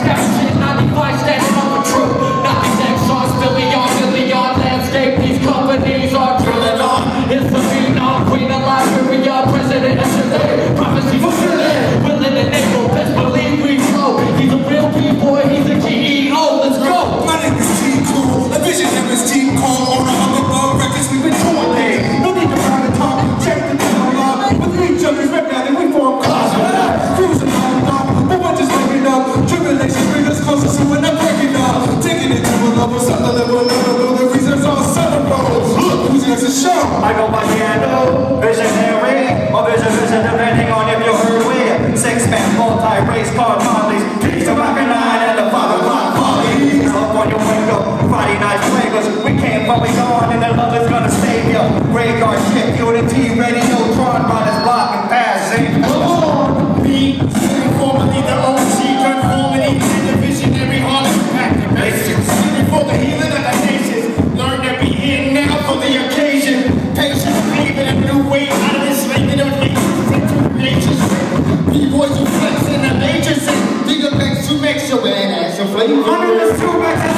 Let's go. it's a show. I go by piano, visionary, or vision, vision, depending on if you're heard where. Six man, multi-race, car, Mondays, piece of rock and nine, and the five o'clock party. Up on your window, Friday night flavors. We came, but we gone, and the love is gonna save you. Radar shit, unity, ready. One in the two matches